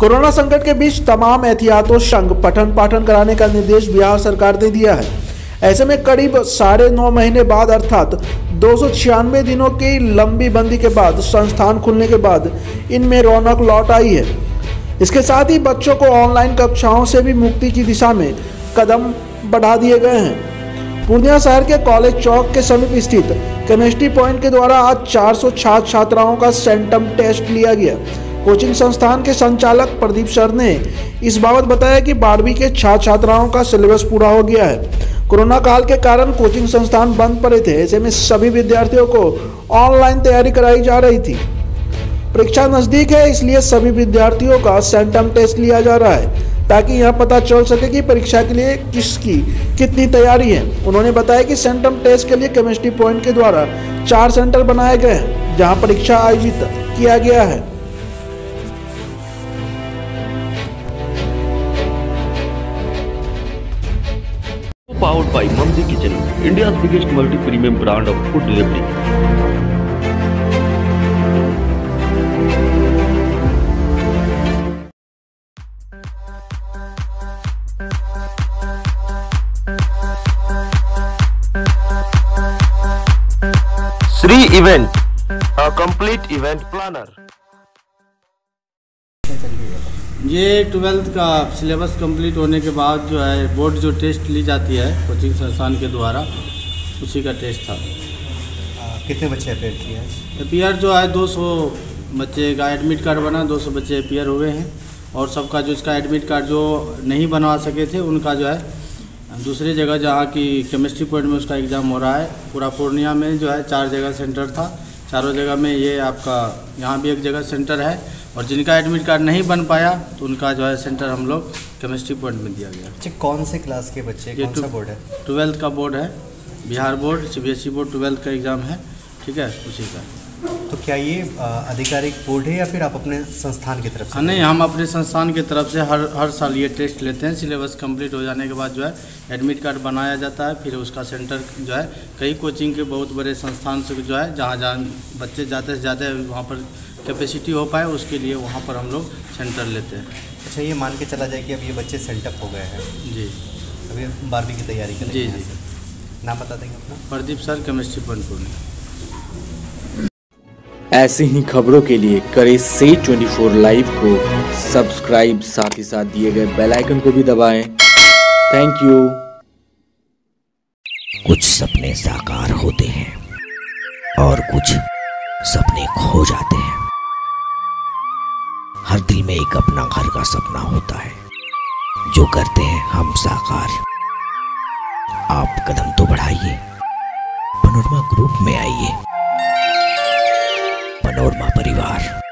Corona संकट के बीच तमाम एहतियातों संग पठन पाठन कराने का निर्देश बिहार सरकार ने दिया है। ऐसे में करीब साढ़े नौ महीने बाद, अर्थात दो सौ छियानवे दिनों की लंबी बंदी के बाद, संस्थान खुलने के बाद इनमें रौनक लौट आई है। इसके साथ ही बच्चों को ऑनलाइन कक्षाओं से भी मुक्ति की दिशा में कदम बढ़ा दिए गए हैं। पूर्णिया शहर के कॉलेज चौक के समीप स्थित केमिस्ट्री पॉइंट के द्वारा आज 400 छात्र छात्राओं का सेंटम टेस्ट लिया गया। कोचिंग संस्थान के संचालक प्रदीप सर ने इस बाबत बताया कि बारहवीं के छात्र छात्राओं का सिलेबस पूरा हो गया है। कोरोना काल के कारण कोचिंग संस्थान बंद पड़े थे, ऐसे में सभी विद्यार्थियों को ऑनलाइन तैयारी कराई जा रही थी। परीक्षा नज़दीक है, इसलिए सभी विद्यार्थियों का सेंटम टेस्ट लिया जा रहा है, ताकि यह पता चल सके कि परीक्षा के लिए किसकी कितनी तैयारी है। उन्होंने बताया कि सेंटम टेस्ट के लिए केमिस्ट्री पॉइंट के द्वारा चार सेंटर बनाए गए हैं, जहाँ परीक्षा आयोजित किया गया है। Powered by Mamdi Kitchen, India's biggest multi-premium brand of food delivery. Sri Event, a complete event planner. ये ट्वेल्थ का सिलेबस कंप्लीट होने के बाद जो है बोर्ड जो टेस्ट ली जाती है कोचिंग संस्थान के द्वारा उसी का टेस्ट था। आ, कितने बच्चे अपेयर किए हैं? अपियर जो है 200 बच्चे का एडमिट कार्ड बना 200 बच्चे अपियर हुए हैं। और सबका जो इसका एडमिट कार्ड जो नहीं बनवा सके थे उनका जो है दूसरी जगह जहाँ की केमिस्ट्री पॉइंट में उसका एग्ज़ाम हो रहा है पूरा पूर्णिया में जो है चार जगह सेंटर था। चारों जगह में ये आपका यहाँ भी एक जगह सेंटर है। और जिनका एडमिट कार्ड नहीं बन पाया तो उनका जो है सेंटर हम लोग केमिस्ट्री पॉइंट में दिया गया। अच्छा कौन से क्लास के बच्चे ये कौन सा बोर्ड है? ट्वेल्थ का बोर्ड है Bihar board C board twelfth का एग्ज़ाम है ठीक है? उसी का। तो क्या ये आधिकारिक बोर्ड है या फिर आप अपने संस्थान की तरफ़ से? हाँ नहीं हम अपने संस्थान की तरफ़ से हर हर साल ये टेस्ट लेते हैं। सिलेबस कंप्लीट हो जाने के बाद जो है एडमिट कार्ड बनाया जाता है फिर उसका सेंटर जो है कई कोचिंग के बहुत बड़े संस्थान से जो है जहाँ जहाँ बच्चे ज़्यादा से ज़्यादा वहाँ पर कैपेसिटी हो पाए उसके लिए वहाँ पर हम लोग सेंटर लेते हैं। अच्छा ये मान के चला जाए कि अब ये बच्चे सेंटअप हो गए हैं। जी। अभी बारहवीं की तैयारी करेंगे जी, जी। नाम बता देंगे अपना। Pradeep sir Chemistry Point Purnia ऐसे ही खबरों के लिए करें से 24 लाइव को सब्सक्राइब, साथ ही साथ दिए गए बेल आइकन को भी दबाएँ। थैंक यू कुछ सपने साकार होते हैं और कुछ सपने खो जाते हैं। हर दिल में एक अपना घर का सपना होता है, जो करते हैं हम साकार। आप कदम तो बढ़ाइए, पनोरमा ग्रुप में आइए। पनोरमा परिवार।